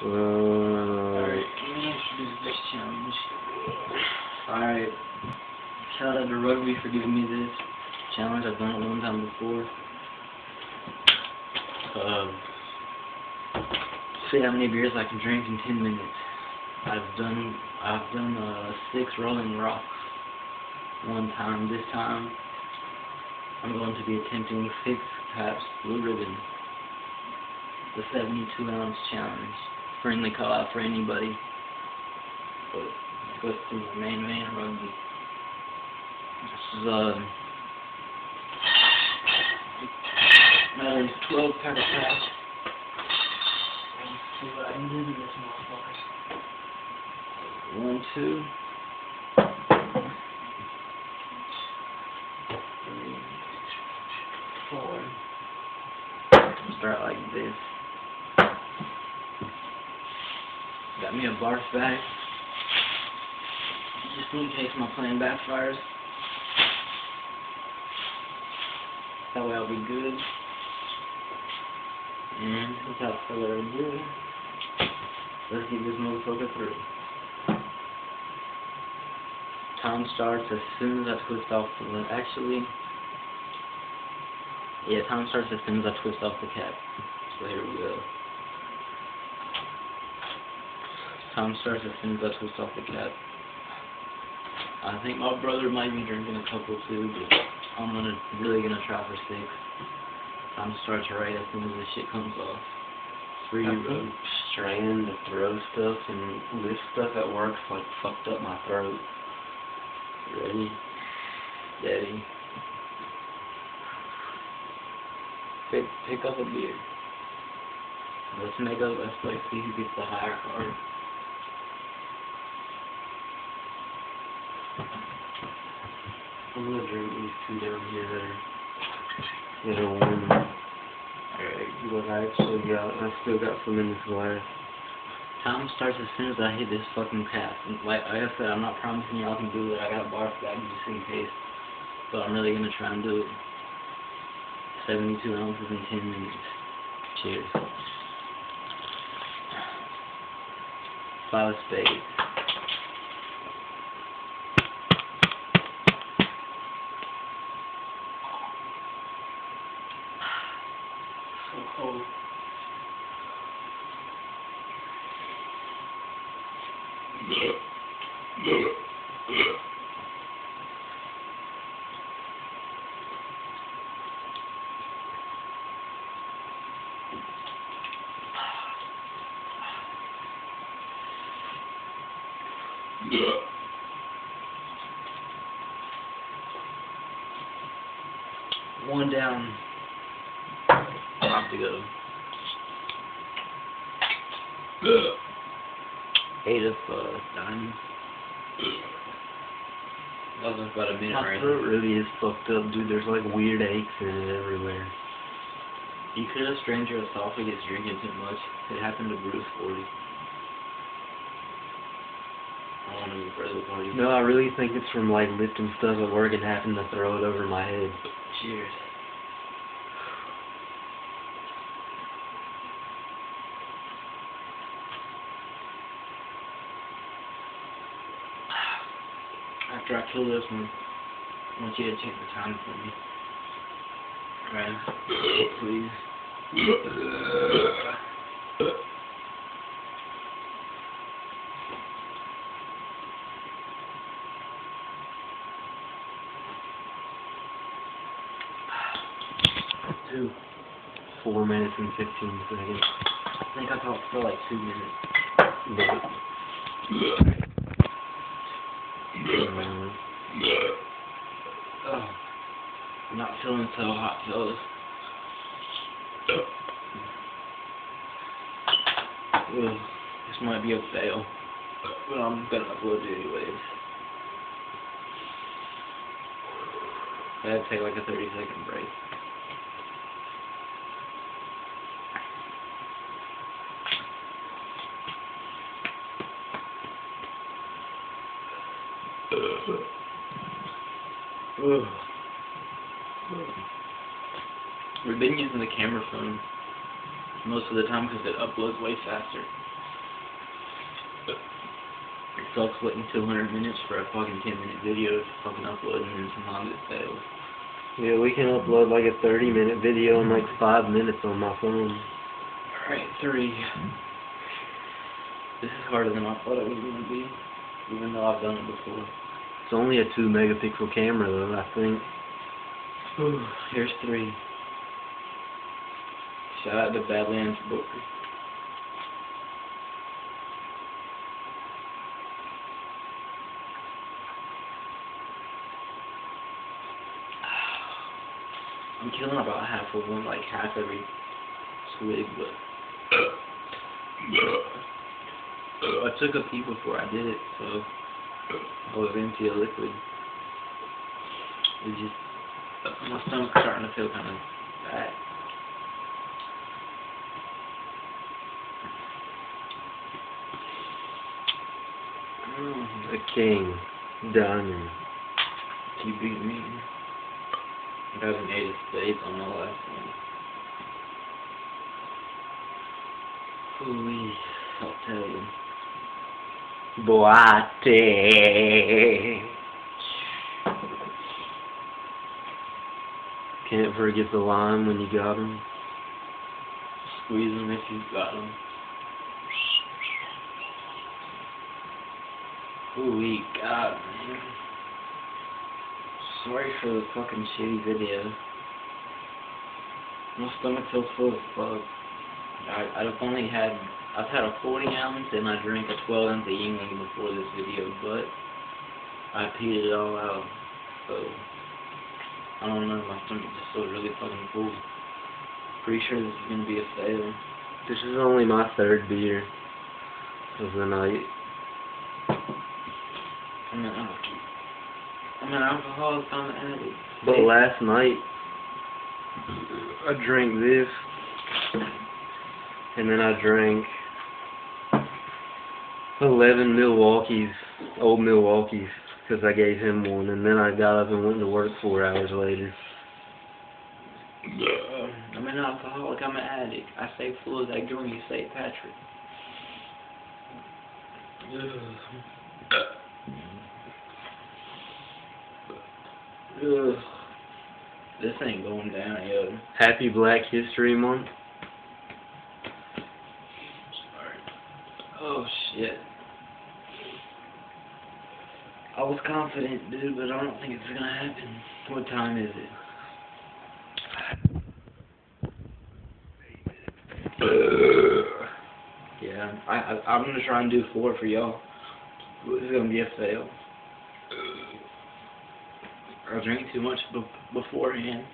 So, Alright, let me introduce this challenge. Alright, shout out to Rugby for giving me this challenge. I've done it one time before. Um, see how many beers I can drink in 10 minutes. I've done, I've done, uh, six Rolling Rocks one time. This time, I'm going to be attempting six Pabst Blue Ribbon. The 72 ounce challenge friendly call out for anybody. But let's go to the main man rugby. This is uh another twelve pack of motherfucker. One, two. Three, four. Start like this. Got me a barf bag. Just in case my plan backfires. That way I'll be good. And without further ado, let's get this motherfucker through. Time starts as soon as I twist off the lid. Actually, yeah, time starts as soon as I twist off the cap. So here we go. Time starts as soon as I twist off the cap. I think my brother might be drinking a couple too, but I'm gonna really gonna try for six. Time starts right as soon as the shit comes off. Free I road. think straining throw stuff and lift stuff at work's like fucked up my throat. Ready? Steady. Pick pick up a beer. Let's make a let's like see who gets the higher card. I'm gonna drink these two down here that are that are warm. Alright. But I actually got I still got some in this glass. Time starts as soon as I hit this fucking. And like, like I said, I'm not promising y'all can do it. I got a barf bag just in case. But I'm really gonna try and do it. 72 ounces in 10 minutes. Cheers. Five spades. Cold. One down. Off to go. Eight of uh, diamonds. That was about a minute My right throat really is fucked up, dude. There's like weird aches in it everywhere. You could have strained your esophagus drinking too much. It happened to Bruce Forty. I want to be party. No, I really think it's from like lifting stuff at work and having to throw it over my head. Cheers. After I kill this one, I want you to check the time for me. Right? Please. Two. Four minutes and fifteen seconds. I think I talked for like two minutes. But, um, Oh, I'm not feeling so hot, fellas. This might be a fail, but I'm gonna upload it anyways. I had to take like a 30 second break. Ugh. We've been using the camera phone most of the time because it uploads way faster. It sucks waiting 200 minutes for a fucking 10 minute video to fucking upload and then sometimes it fails. Yeah, we can upload like a 30 minute video in like 5 minutes on my phone. Alright, three. This is harder than I thought it was going to be, even though I've done it before. It's only a 2 megapixel camera though, I think. Ooh, here's three. Shout out to Badlands Booker. I'm killing about half of one, like half every swig, but I took a pee before I did it, so I was empty of liquid. It just my stomach's starting to feel kind of bad. Mm, The king. Diamond. He beat me. I haven't ate a spade on my last one. Holy, I'll tell you. Boate. Can't forget the lime when you got him. Squeeze them if you've got them. Holy God, man. Sorry for the fucking shitty video. My stomach feels full as fuck. I, I've only had, I've had a 40 ounce and I drank a 12 ounce of Yuengling before this video, but I peed it all out. So, I don't know, my stomach just feels really fucking full. Pretty sure this is gonna be a fail. This is only my third beer of the night. I'm an alcoholic. I'm an alcoholic, I'm an addict. But last night, I drank this, and then I drank 11 Milwaukee's, old Milwaukee's, because I gave him one, and then I got up and went to work four hours later. I'm an alcoholic, I'm an addict. I stay full as that joint, St. Patrick. Ugh. This ain't going down, yo. Happy Black History Month. Sorry. Oh, shit. I was confident, dude, but I don't think it's gonna happen. What time is it? Uh. Yeah, I, I I'm gonna try and do four for y'all. This is gonna be a fail. I drank too much be- beforehand,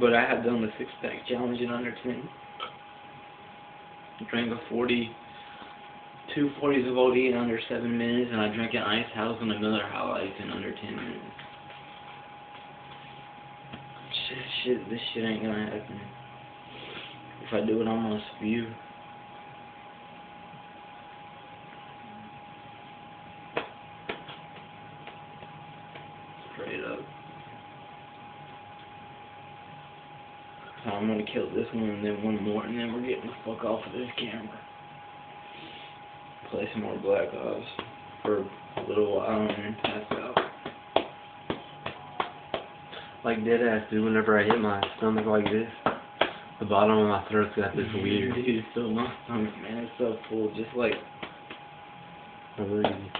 but I had done the six pack challenge in under ten. Drank a forty, two forties of OD in under seven minutes, and I drank an Icehouse and a Miller High Life in under ten minutes. Shit, shit, this shit ain't gonna happen. If I do it, I'm gonna spew. Straight up. So I'm gonna kill this one and then one more, and then we're getting the fuck off of this camera. Play some more Black Ops for a little while and then pass out. Like dead ass, dude, whenever I hit my stomach like this, the bottom of my throat's got this weird, Dude, it's so my stomach, man. It's so full. Just like, I really,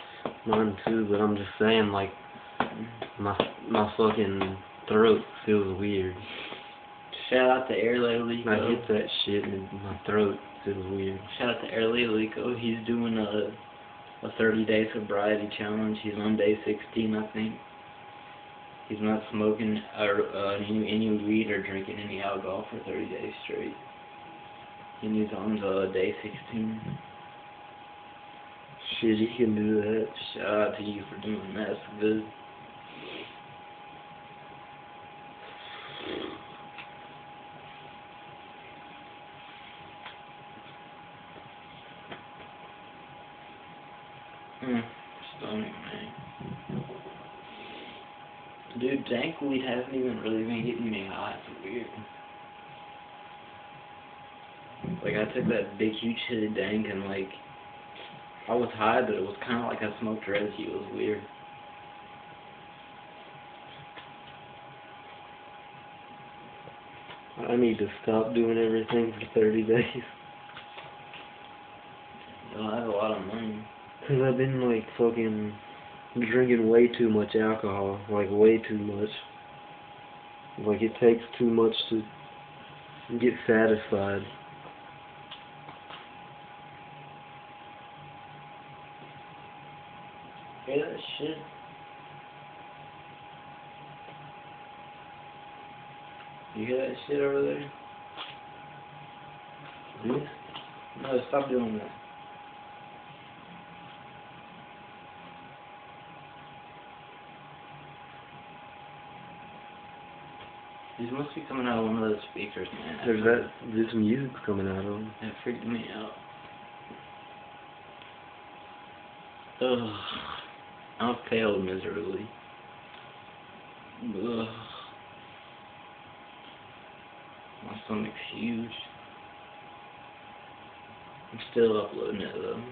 mine too, but I'm just saying, like, my, my fucking throat feels weird. Shout out to Air Lico. I hit that shit and my throat feels weird. Shout out to Air Lico. He's doing a a 30 day sobriety challenge. He's on day 16, I think. He's not smoking or uh, any any weed or drinking any alcohol for 30 days straight. And he's on the day 16. Shit, he can do that. Shout out to you for doing that. It's good. Mm, stomach, man. Dude, dank weed hasn't even really been getting me high. It's weird. Like I took that big huge hit of dank and like I was high, but it was kind of like I smoked residue. It was weird. I need to stop doing everything for 30 days. Well, I have a lot of money. Cause I've been like fucking drinking way too much alcohol, like way too much. Like it takes too much to get satisfied. Hear that shit? You hear that shit over there? This? No, stop doing that. These must be coming out of one of those speakers, man. There's that. This music coming out of them. That freaked me out. Ugh. I've failed miserably. Ugh. My stomach's huge. I'm still uploading it though.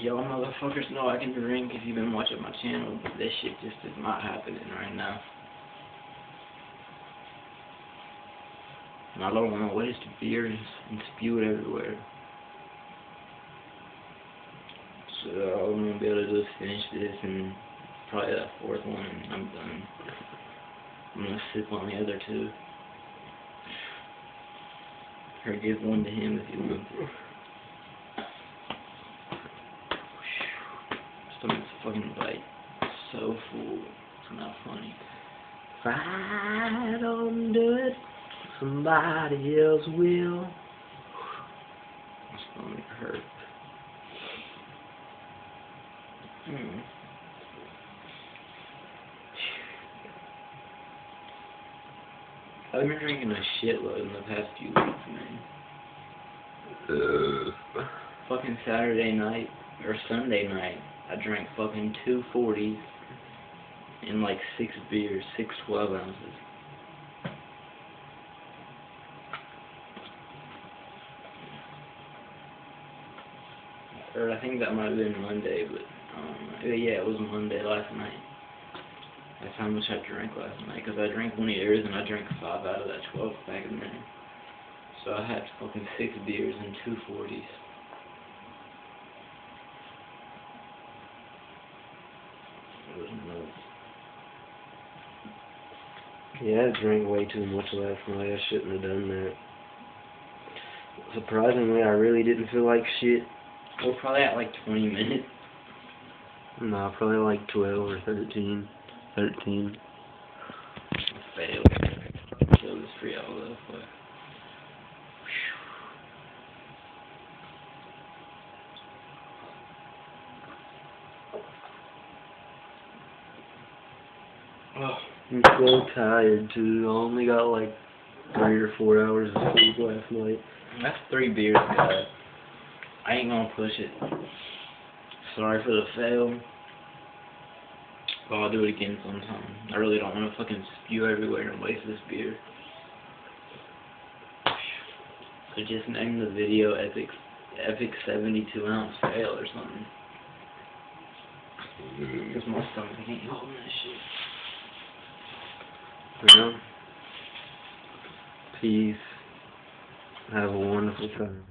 Y'all motherfuckers know I can drink if you've been watching my channel, but this shit just is not happening right now. And I don't want to waste beer and, and spew it everywhere. So I'm gonna be able to is finish this and probably that fourth one and I'm done. I'm gonna sip on the other two. Or give one to him if you want. Stomach's fucking like so full. It's not funny. If I don't do it, somebody else will. My stomach hurts. Mm. I've been drinking a shitload in the past few weeks, man. Fucking Saturday night, or Sunday night, I drank fucking two forties and like six beers, six twelve ounces. Or I think that might have been Monday, but um, yeah, it was Monday last night. That's how much I drank last night, because I drank one of yours and I drank five out of that 12 pack in there. So I had fucking six beers and two 40s. It was nuts. Yeah, I drank way too much last night. I shouldn't have done that. Surprisingly, I really didn't feel like shit. We're probably at like 20 minutes. No, probably like 12 or 13. 13. Failed. Killed this free all the. Oh, I'm so tired too. I only got like three or four hours of sleep last night. that's three beers, guys. I ain't gonna push it. Sorry for the fail. But I'll do it again sometime. I really don't want to fucking spew everywhere and waste this beer. I just named the video Epic Epic 72 ounce fail or something. Mm-hmm. Because my stomach ain't holding that shit. Peace. Have a wonderful time.